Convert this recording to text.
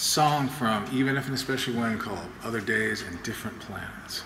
song from Even If and Especially When called Other Days and Different Planets.